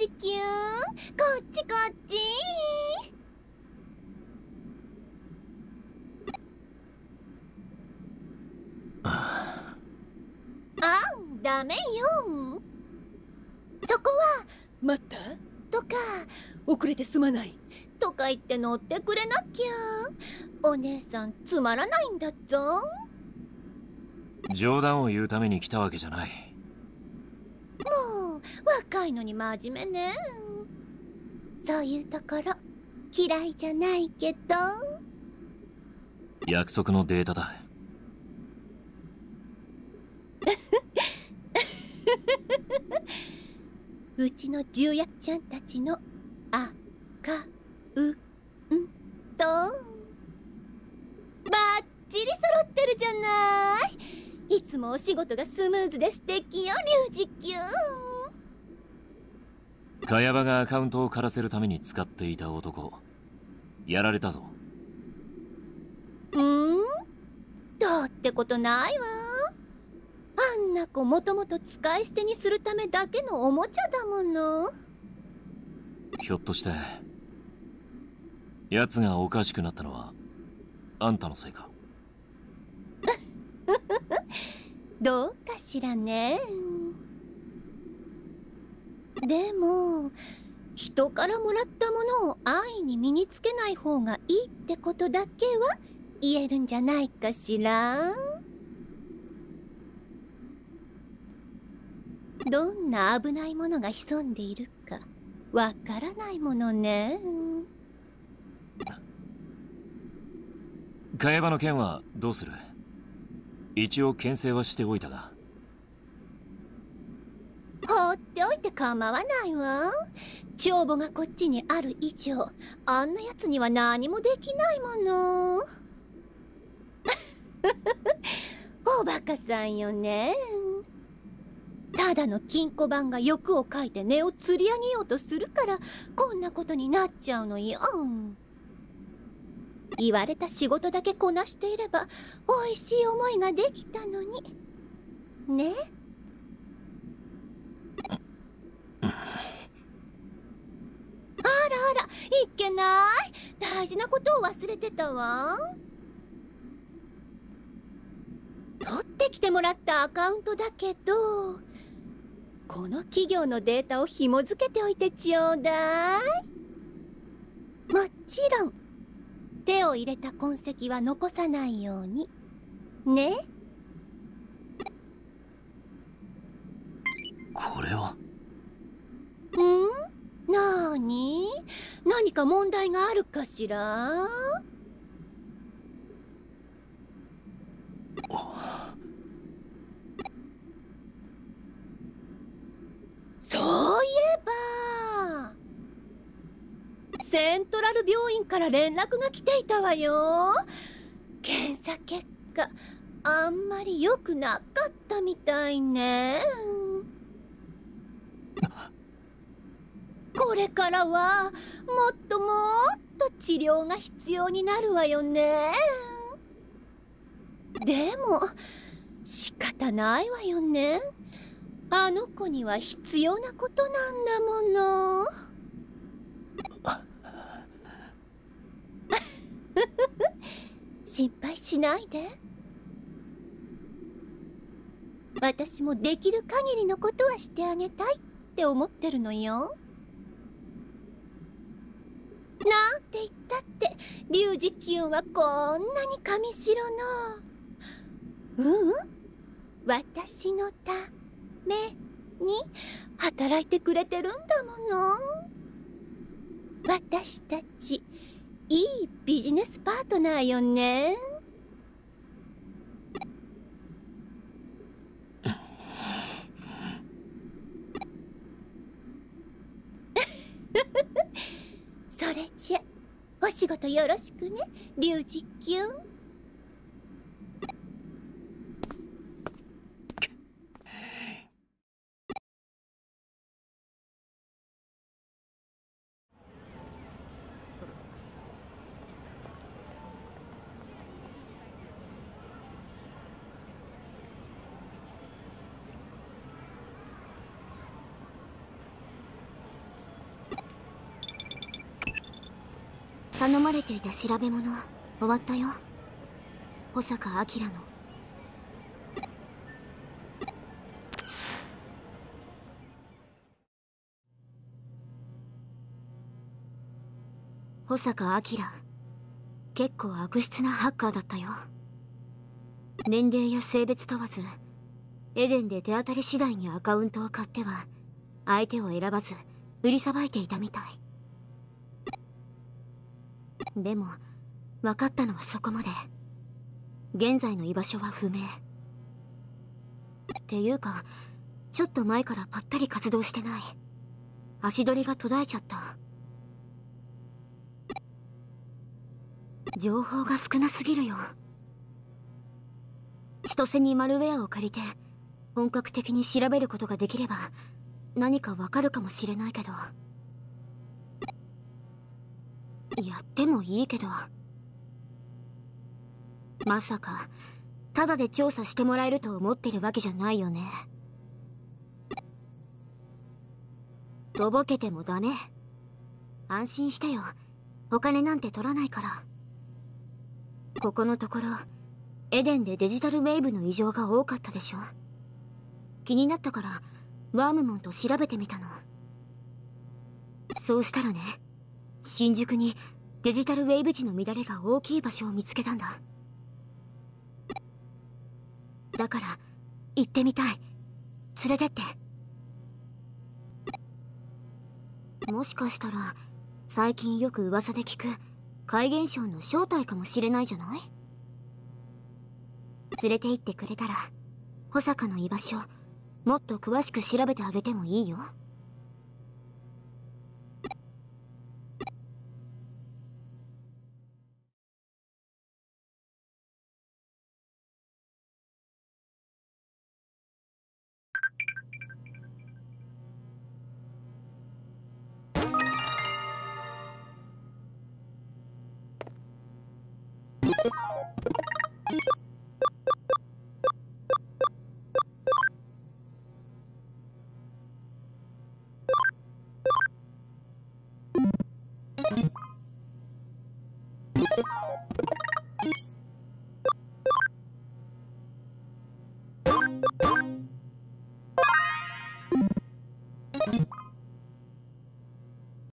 事キューンこっちこっちあんダメよ。そこは待った。とか遅れてすまない。とか言って乗ってくれなきゃ。お姉さんつまらないんだぞ。冗談を言うために来たわけじゃない。もう若いのに真面目ねそういうところ嫌いじゃないけど約束のデータだ うちの重役ちゃんたちのあかう、ん、と。ばっちり揃ってるじゃないいつもお仕事がスムーズで素敵よ、リュウジキュン。茅場がアカウントを枯らせるために使っていた男、やられたぞ。ん？どうってことないわ。あんな子もともと使い捨てにするためだけのおもちゃだもの。ひょっとして、奴がおかしくなったのは、あんたのせいか？どうかしらね。でも、人からもらったものを安易に身につけない方がいいってことだけは言えるんじゃないかしら？どんな危ないものが潜んでいるかわからないものね。茅場の件はどうする？一応牽制はしておいたがって構わないわ。帳簿がこっちにある以上あんな奴には何もできないもの。おバカさんよね。ただの金庫番が欲をかいて値を釣り上げようとするからこんなことになっちゃうのよ。言われた仕事だけこなしていれば美味しい思いができたのに。ね？あらあらいっけない？大事なことを忘れてたわ。取ってきてもらったアカウントだけどこの企業のデータを紐付けておいてちょうだい。もちろん手を入れた痕跡は残さないように。ね？これは？ん？なーに？何か問題があるかしら？そういえばセントラル病院から連絡が来ていたわよ。検査結果あんまり良くなかったみたいね。これからはもっともっと治療が必要になるわよね。でも仕方ないわよね。あの子には必要なことなんだもの。心配しないで。私もできる限りのことはしてあげたいって思ってるのよなんて言ったって龍二キュンはこんなに神城の。ううん？私のために働いてくれてるんだもの。私たちいいビジネスパートナーよねそれじゃお仕事よろしくね。リュウジキュン頼まれていた調べ物終わったよ。保坂明の。保坂明結構悪質なハッカーだったよ。年齢や性別問わずエデンで手当たり次第にアカウントを買っては相手を選ばず売りさばいていたみたい。でも分かったのはそこまで。現在の居場所は不明。っていうかちょっと前からぱったり活動してない。足取りが途絶えちゃった。情報が少なすぎるよ。千歳にマルウェアを借りて本格的に調べることができれば何かわかるかもしれないけど。やってもいいけど。まさかタダで調査してもらえると思ってるわけじゃないよね。とぼけてもダメ。安心してよ。お金なんて取らないから。ここのところエデンでデジタルウェーブの異常が多かったでしょ。気になったからワームモンと調べてみたの。そうしたらね新宿にデジタルウェーブ値の乱れが大きい場所を見つけたんだ。だから行ってみたい。連れてって。もしかしたら最近よく噂で聞く怪現象の正体かもしれないじゃない？連れて行ってくれたら保坂の居場所もっと詳しく調べてあげてもいいよ。You